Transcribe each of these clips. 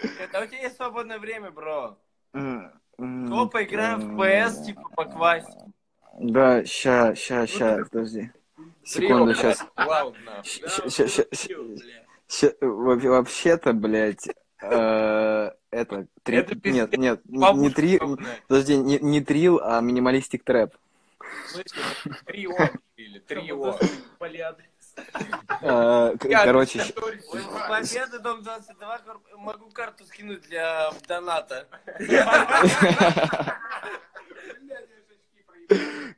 Это у тебя есть свободное время, бро. То поиграем в PS, типа по. Да, ща, ща, ща, подожди. Секунду, сейчас. Ладно. Вообще-то, блядь, э, это, три- нет, нет, не- три, подожди, не, трил, а минималистик трэп. О или три О. Э, Короче, Победы, дом 22, кор- могу карту скинуть для доната.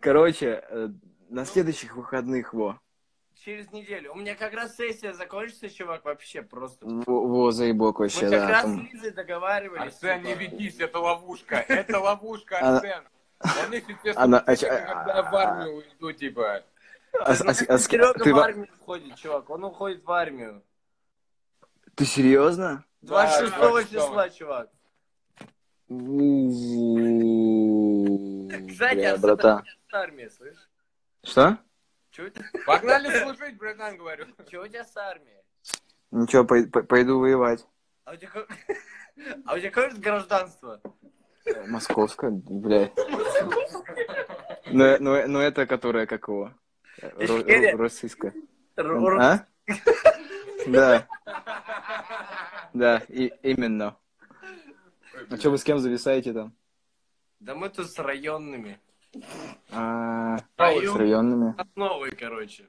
короче, э, на следующих выходных, во, Через неделю. У меня как раз сессия закончится, чувак, вообще просто. Мы во, во, заебок вообще, как да. раз там. с Лизой договаривались. Арсен, не типа. ведись, это ловушка. Это ловушка, Она- Арсен. Он Она- а случаи, чё- когда я в армию уйду, типа. А с- а а Серега ты в армию уходит, чувак. Он уходит в армию. Ты серьезно? 26 26 числа, чувак. Кстати, Арсен, братан. с армией, слышь? Что? Погнали служить, братан, говорю. чё у тебя с армией? Ничего, пой- пой- пойду воевать. А у тебя, а у тебя какое гражданство? Московская, бля. Ну, ну, ну это которая как Российская. А? Да. Да, и, именно. А что вы с кем зависаете там? Да мы тут с районными. А, с Район. районными? Основой, короче.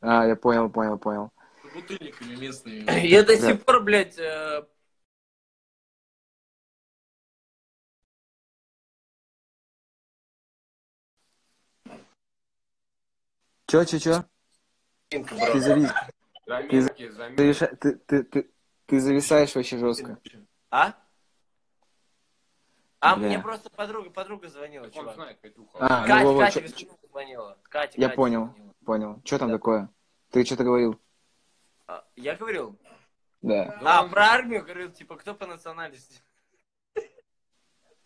А, я понял, понял, понял. Бутыльниками местными. Я до сих пор, блядь, Чё, чё, чё? Ты, зави... Заминки, заминки. ты, ты, ты, ты зависаешь вообще жестко. А? А Бля. мне просто подруга, подруга звонила, Он чувак. знает. А, Катя, ну, Катя чё- чё- звонила. Катя, Я Катя понял. звонила. Понял. Что там Да. такое? Ты что-то говорил? А, Я говорил? Да. А, про армию говорил, типа, кто по национальности?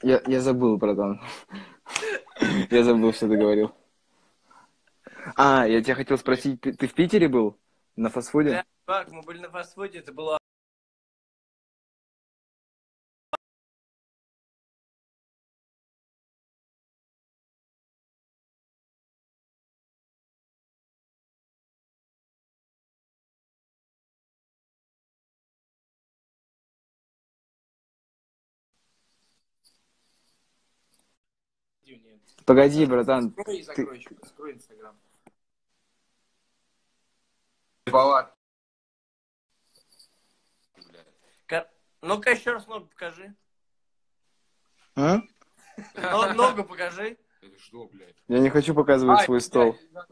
Я, я забыл, братан. Я забыл, что ты говорил. А, я тебя хотел спросить, ты, ты в Питере был? На фастфуде? Да, чувак, мы были на фастфуде, это было... Погоди, братан. Скрой и закрой еще, скрой Инстаграм. Палат. Ка- Ну-ка еще раз ногу покажи. А? Но- Ногу покажи. Это что, блядь? Я не хочу показывать А, свой стол. Блядь.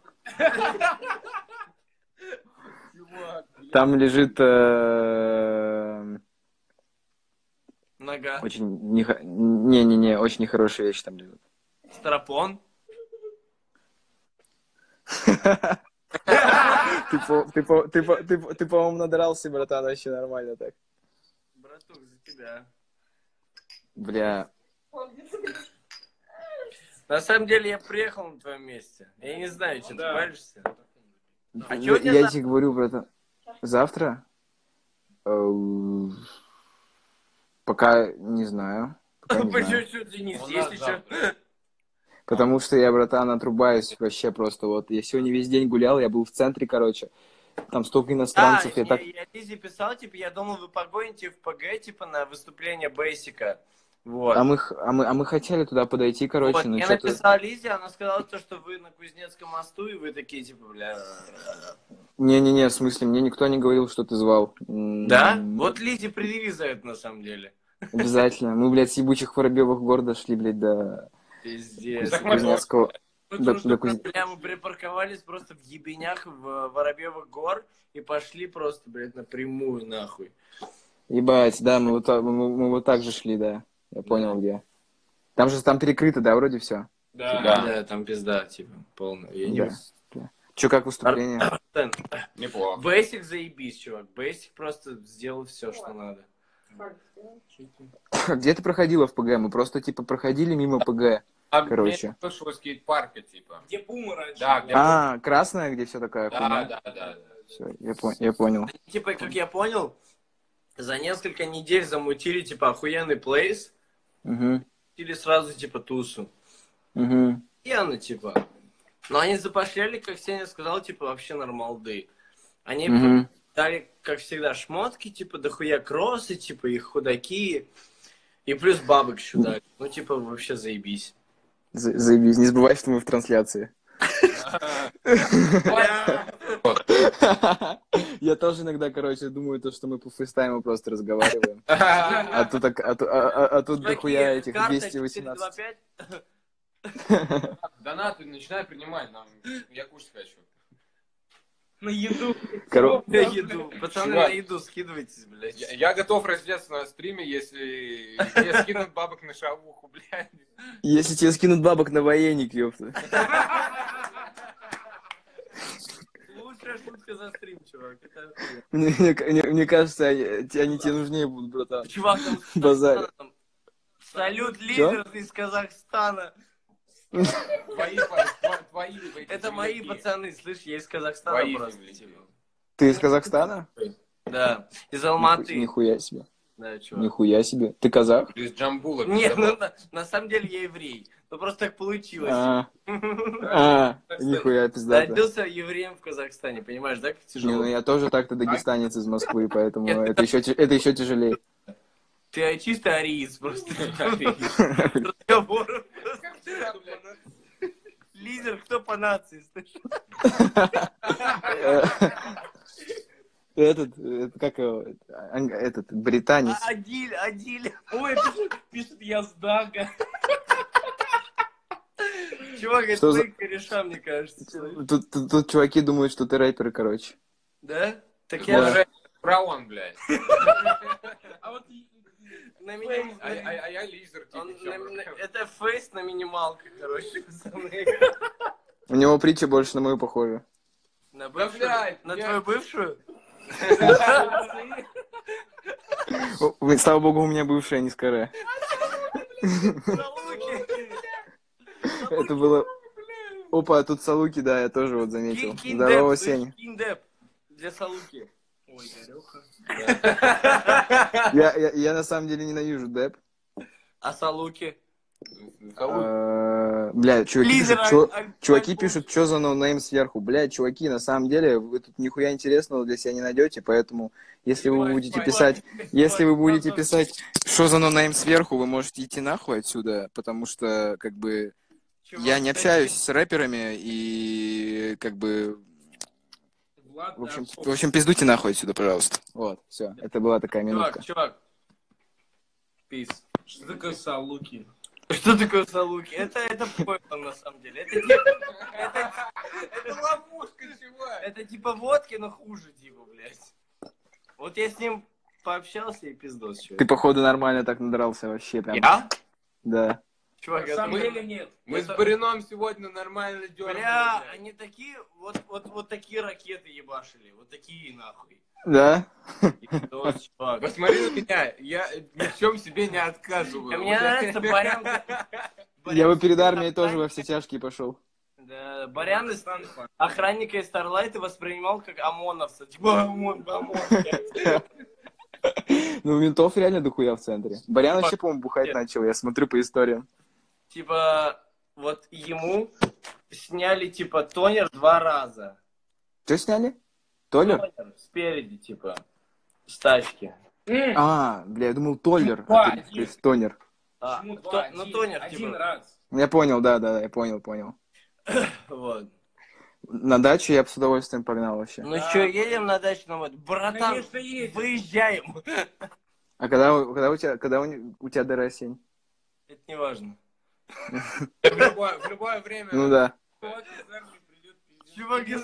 Там лежит э, Нога. очень не-не-не, очень нехорошая вещь там лежит. Страпон. Ты, по- ты, по- ты, по- ты, по- ты, по-моему, надрался, братан, вообще нормально так. Братух, за тебя. Бля, На самом деле я приехал на твоем месте. Я не знаю, что ты паришься. А я, тебе говорю, братан, завтра? Э, Пока не знаю. Пока не знаю. Почему что ты не здесь. Потому что я, братан, отрубаюсь вообще просто. Вот я сегодня весь день гулял, я был в центре, короче. Там столько А, иностранцев, я я, так... я Лизе писал, типа, я думал, вы погоните в ПГ, типа, на выступление Бейсика. Вот. А мы, а, мы, а мы хотели туда подойти, короче, Вот, но я написал Лизе, она сказала то, что вы на Кузнецком мосту, и вы такие, типа, бля... Не-не-не, в смысле, мне никто не говорил, что ты звал. Да? Вот Лизе предъяви за это, на самом деле. Обязательно. Мы, блядь, с ебучих Воробьевых гор дошли, блядь, до Пиздец. Так мы Кузнецкого. Мы Да, просто, да, Куз- бля, мы припарковались просто в ебенях в Воробьевых гор и пошли просто, блядь, напрямую, нахуй. Ебать, да, мы вот, так- мы, мы вот так же шли, да. Я понял, где. Там же там перекрыто, да, вроде все. Да. Да, там пизда, типа, полная. Я не Да. Че, как выступление? Неплохо. Basic заебись, чувак. Basic просто сделал все, что надо. Где ты проходила в ПГ? Мы просто, типа, проходили мимо ПГ. А Короче. мне бывшего скейт-парка, типа. Где Пума раньше? Да, где- А, красная, где все такая Да, хуйня? да, да, да. Все, я, пон- я понял. Типа, как я понял, за несколько недель замутили, типа, охуенный плейс, Угу, или сразу, типа, тусу. угу. Охуенно, типа. Но они запошляли, как Сеня сказал, типа, вообще нормалды. Они Угу. дали, как всегда, шмотки, типа, дохуя кроссы, типа, их худаки. И плюс бабок дали. Ну, типа, вообще заебись. За- Заебись, не забывай, что мы в трансляции. Я тоже иногда, короче, думаю, то, что мы по фристайму просто разговариваем. А тут, так- а, а- а- а тут дохуя этих карта 218. 425. Донаты начинай принимать, нам, я кушать хочу. На еду. Коро- На еду. Пацаны, Чувак. на еду скидывайтесь, блядь. Я, я готов раздеться на стриме, если мне скинут бабок на шавуху, блядь. Если тебе скинут бабок на военник, ёпта. Лучшая шутка за стрим, чувак. Мне, мне- мне- мне кажется, они, они тебе нужнее будут, братан. Чувак, там Базарь. Салют, лидер из Казахстана. Твои, тво- твои, эти Это мои пацаны, слышь, я из Казахстана Твои просто. типа. Ты из Казахстана? Да, из Ниху- Алматы. Нихуя себе. Да, чувак. Нихуя себе. Ты казах? Из Джамбула. Нет, ну на, на самом деле я еврей. Ну просто так получилось. А, а, нихуя пиздато. Родился евреем в Казахстане, понимаешь, да, как Не, тяжело? ну я тоже так-то дагестанец из Москвы, поэтому это еще, ти- это еще тяжелее. Ты чисто ариец просто. Разговоров просто. Лидер, кто по нации? слышь? Этот, это как его, этот, британец. А, Адиль, Адиль. Ой, пишет, я с Дага. Чувак, это твои кореша, мне кажется. Тут, чуваки думают, что ты рэпер, короче. Да? Так Я же фараон, блядь. А вот на меня... А, а- а я лидер, типа, Он на- Это фейс на минималках, короче, пацаны. У него притча больше на мою похожа. На Да, бывшую? блядь, На я- твою бывшую? Слава богу, у меня бывшая не скоро. Салуки. Это было... Опа, тут Салуки, да, я тоже вот заметил. Здорово, Сеня. кинь dab для Салуки. Ой, Горюха. Я, я, я на самом деле ненавижу dab. А Салуки? Э, Бля, чуваки Lizer, пишут, чё- аль- чуваки альбом. пишут, что за no name сверху. Бля, чуваки, на самом деле, вы тут нихуя интересного для себя не найдете, поэтому, если вы будете писать, если вы будете писать, что за no name сверху, вы можете идти нахуй отсюда, потому что, как бы, я не общаюсь с рэперами, и, как бы, Влад, в общем, в общем, пиздуйте нахуй отсюда, пожалуйста. Вот, все, это была такая минутка. Чувак, чувак. Пис. Что такое салуки? Что такое Салуки? Это, это пойло, на самом деле. Это типа, это, Это ловушка, чувак. это типа водки, но хуже, типа, блядь. Вот я с ним пообщался и пиздос, Ты, походу, нормально так надрался вообще, прям. Я? Да. Чувак, На самом деле нет. Мы с Это- Барином сегодня нормально дернули. Бля, они такие, вот, вот, вот такие ракеты ебашили, вот такие нахуй. Да? Чувак. Посмотри на меня, я ни в чем себе не отказываю. А Мне нравится Барян. Я бы перед армией тоже во все тяжкие пошел. Да, Барян из охранника из Старлайта воспринимал как ОМОНовца. Типа ОМОН, ОМОН. Ну, ментов реально дохуя в центре. Барян вообще, по-моему, бухать начал, я смотрю по историям. Типа, вот ему сняли, типа, тонер два раза. Что сняли? Толлер? Тонер спереди, типа, с тачки. А, бля, я думал Толлер. Два, а ты- то есть тонер. А, Почему то- два? ну, Один- тонер, Один типа. раз. Я понял, да, да, да, я понял, понял. Вот. На дачу я бы с удовольствием погнал вообще. Ну Да. что, едем на дачу на вот. Братан, Конечно, едем. выезжаем. А когда, у- когда у тебя, когда у, у тебя дыра сень? Это не важно. В любое, в любое время. Ну да. Вот из армии придет, пиздец. Чувак, из-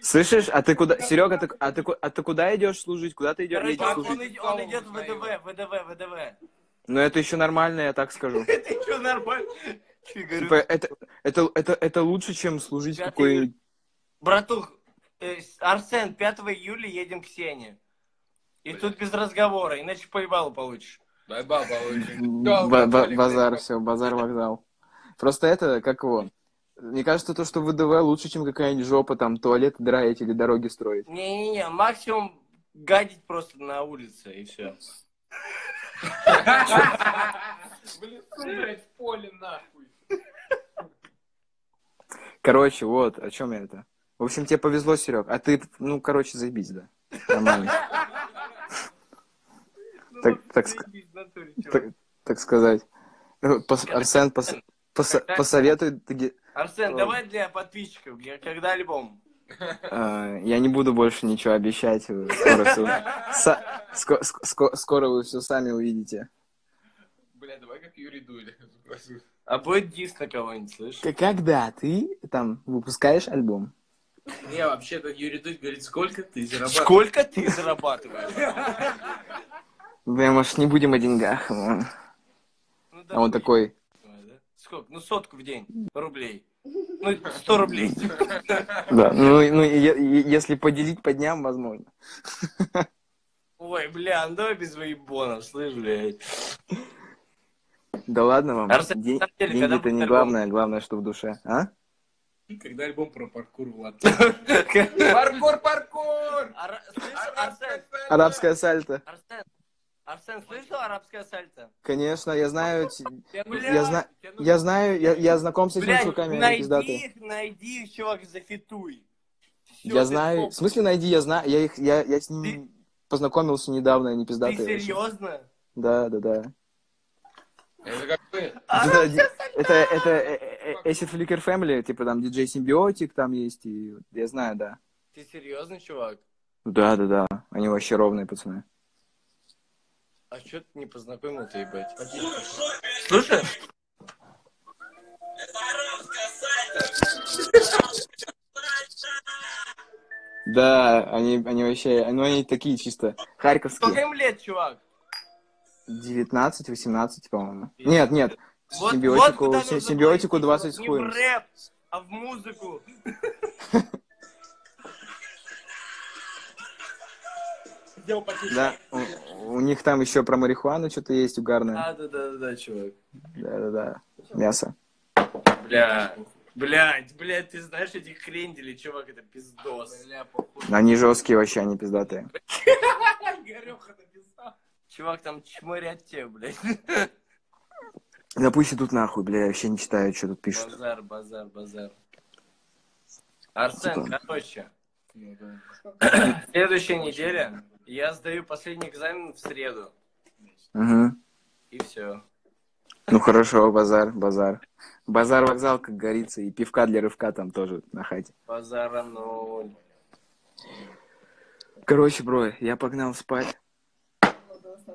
Слышишь, а ты куда, Серега, ты, а, ты, а ты куда идешь служить? Куда ты идешь, Короче, едешь он, служить? он идет, в ВДВ, ВДВ, ВДВ. Ну это еще нормально, я так скажу. Это что, нормально? Типа, это, это, это, это лучше, чем служить какой Братух, э, Арсен, 5 июля едем к Сене. И тут без разговора, иначе поебалу получишь. Бай-бай, получим. Ба- ба- базар, все, базар вокзал. Просто это, как его? Мне кажется, то, что ВДВ лучше, чем какая-нибудь жопа, там, туалет драить или дороги строить. Не-не-не, максимум гадить просто на улице, и все. Блин, ну, блядь, в поле нахуй. Короче, вот, о чем я это. В общем, тебе повезло, Серег. А ты, ну, короче, заебись, да. Нормально. Так- так ск- Так, так сказать. Э, пос- Арсен, пос- пос- посоветуй. Арсен, давай для подписчиков, когда альбом? А, Я не буду больше ничего обещать. Скоро, всё- са- ско- ско- ско- скоро вы все сами увидите. Бля, давай как Юрий Дудь. А будет дис на кого-нибудь, слышишь? Когда ты там выпускаешь альбом? Не, вообще-то Юрий Дудь говорит, сколько ты зарабатываешь? Сколько ты зарабатываешь? Да, может, не будем о деньгах. ну. Ну, А он такой, Да? Сколько? Ну, сотку в день. Рублей. Ну, сто рублей. да, ну, ну если поделить по дням, возможно. Ой, бля, ну давай без выебонов, слышь, блядь. Да ладно вам. Деньги это не главное, главное, что в душе. А? Когда альбом про паркур, Влад. Паркур, паркур! Слышь, Арсен, Арабская сальто. Арсен, Арсен, слышал арабское сальто? Конечно, я знаю, я, зна- я знаю, я, я знаком с этими чуваками, они найди пиздатые. их, найди их, чувак, зафитуй. Я ты знаю, в смысле найди, я знаю, я их, я, я с ними познакомился недавно, они Ты пиздатые. вообще. серьезно? Да, да, да. Это как бы... Это, это, это, э, э, э, Acid Flicker Family, типа там DJ Symbiotic там есть, и я знаю, да. Ты серьезно, чувак? Да, да, да, они вообще ровные пацаны. А чё ты не познакомил-то, ебать? Слушай, Да, они, они вообще, ну они такие чисто сколько харьковские. им лет, чувак? 19-18, по-моему. Нет, нет, Вот, симбиотику, вот симбиотику было идти, 20 с Не хуем. в рэп, а в музыку. Сделал потише. Да, у, у них там еще про марихуану что-то есть угарное. А, да-да-да, чувак. Да-да-да, мясо. Бля, блядь, блядь, ты знаешь этих кренделей, чувак, это пиздос. Бля, похуй. Они жесткие вообще, они пиздатые. Игореха написал. Чувак, там чмырят те, блядь. Да пусть идут нахуй, бля, я вообще не читаю, что тут пишут. Базар, базар, базар. Арсен, Типа. короче, Ну, следующая неделя я сдаю последний экзамен в среду. Угу. И все. Ну хорошо, базар, базар. Базар вокзал, как говорится, и пивка для рывка там тоже на хате. Базара ноль. Короче, бро, я погнал спать.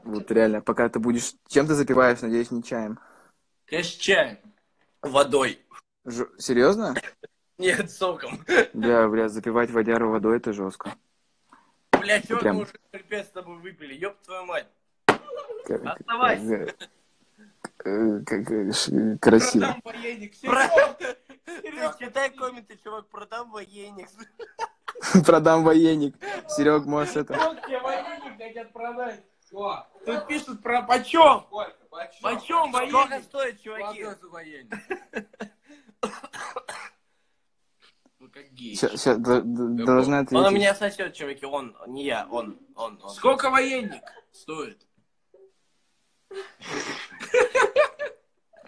Вот реально, пока ты будешь... Чем ты запиваешь, надеюсь, не чаем? Конечно, чаем. Водой. Ж- Серьезно? Нет, соком. Да, бля, запивать водяру водой это жестко. Бля, чё Прям. мы уже терпец с тобой выпили? Ёб твою мать. Как- Оставайся. как, Красиво. Продам военник. Серег, читай комменты, чувак, продам военник. Продам военник. Серег, можешь это... Тебе военник хотят продать. Что? Тут пишут про почем. Сколько? Почем? Почем Сколько военник? стоит, чуваки? Сколько военник? Вы как гей. Сейчас, должна Он ответить. меня сосет, чуваки, он, не я, он, он, он. Сколько военник стоит?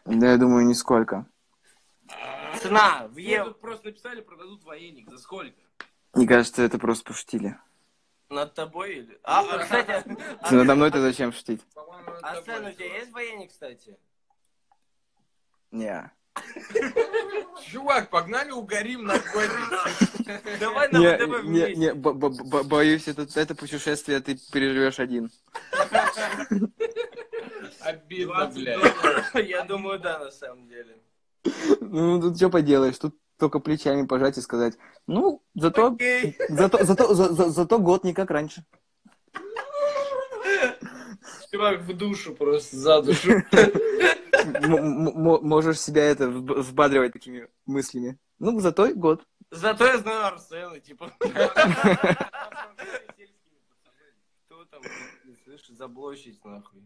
Да, я думаю, нисколько. Цена в Мне евро. тут просто написали, продадут военник. За сколько? Мне кажется, это просто пошутили. Над тобой или... А, а, кстати, Ты надо мной-то зачем шутить? Это Арсен, у тебя есть военник, кстати? Не. Чувак, погнали угорим на годик. Давай на Не, ВДВ не, вместе. не, бо- бо- бо- боюсь, это, это путешествие ты переживешь один. Обидно, 20 блядь. Я думаю, да, на самом деле. Ну, тут что поделаешь, тут только плечами пожать и сказать, ну, зато, зато, зато, за- за- зато год не как раньше. Чувак в душу просто, за душу. Можешь себя это взб- взбадривать такими мыслями. Ну, зато год. Зато я знаю Арсена, типа. Кто там, слышишь, заблочить нахуй.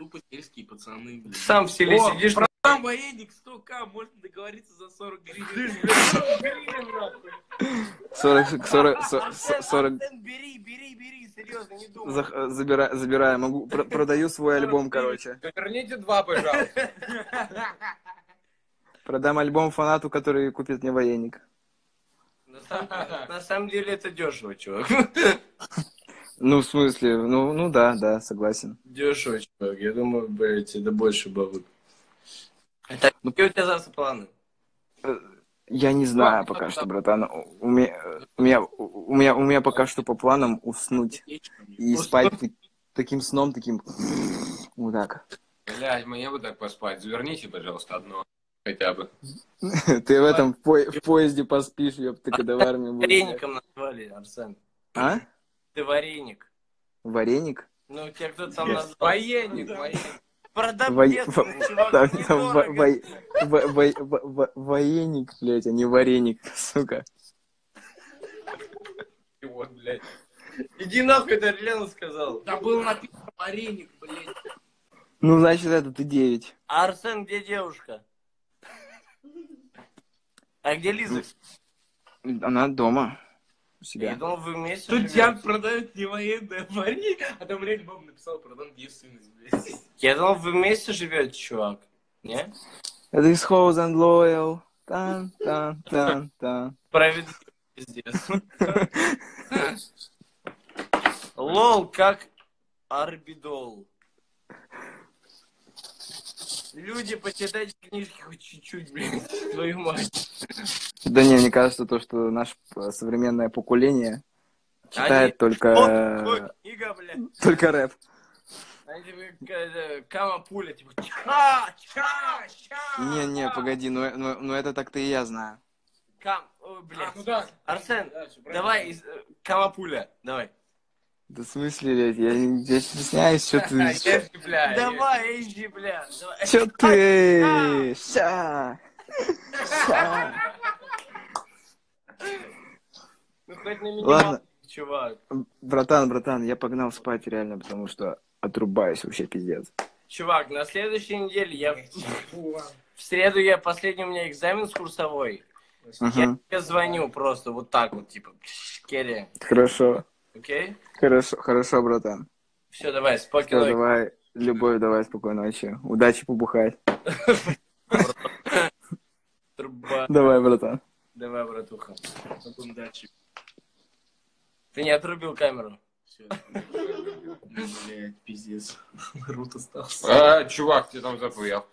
Тупо сельские пацаны, блин. Сам в селе О, сидишь, Там военник 100к, можно договориться за 40 гривен. 40, 40, со- Арсен, 40 Арсен, бери, бери, бери, серьезно, не думай. за- забира- забираю, могу, про- продаю свой альбом, короче. Верните два, пожалуйста. Продам альбом фанату, который купит мне военник. На самом, на самом деле это дешево, чувак. Ну, в смысле, ну, ну да, да, согласен. Дешево, чувак. Я думаю, блядь, это больше бабок. Так, Ну, какие у тебя завтра планы? Я не знаю пока что, братан. У меня, у меня, у меня, у меня пока что по планам уснуть и спать та- таким сном, таким вот так. Блядь, мне бы так поспать. Заверните, пожалуйста, одно. Хотя бы. Ты в этом в, по- в поезде поспишь, ёпта, когда в армии будешь. Вареником назвали, Арсен. А? Ты вареник. Вареник? Ну, тебя кто-то там назвал. Военник, военник. Во- чувак, Там, там во- недорого. во- во- во- во- во- военник, блядь, а не вареник, сука. И вот, блядь. Иди нахуй, это Лена сказал. Да был написан вареник, блядь. Ну, значит, это ты 9. А Арсен, где девушка? А где Лиза? Она дома у Я себя. думал, вы вместе Тут живете. Диан продает не военное варенье, а там реально баба написала, продам девственность, блядь. Я думал, вы вместе живете, чувак. Не? This house and loyal. Тан, тан, тан, тан. Справедливо, пиздец. Лол, как орбидол. Люди, почитайте книжки хоть чуть-чуть, блин, твою мать. Да не, мне кажется, то, что наше э, современное поколение читает Они- только, О, э, книга, блядь. только рэп. Они типа, э, кама пуля, типа, ча, ча, ча. Не-не, погоди, ну, ну, ну это так-то и я знаю. Кам, ой, блядь. А, ну да. Арсен, Да, давай, из- кама пуля, давай. Да в смысле, блядь, я, я стесняюсь, что ты... Ешки, бля, Давай, езжи, бля. давай. Чё ты? Ща! Ща! Ну, хоть на Ладно. чувак. Братан, братан, я погнал спать реально, потому что отрубаюсь вообще пиздец. Чувак, на следующей неделе я... В среду я последний у меня экзамен с курсовой. Я тебе звоню просто вот так вот, типа, Керри, хорошо, окей? хорошо, хорошо, братан. Все, давай, спокойной. давай, любовь, давай, спокойной ночи. Удачи побухать. Труба. Давай, братан. Давай, братуха. Потом дальше. Ты не отрубил камеру? Все. Блядь, пиздец. Рут остался. А, чувак, ты там забыл.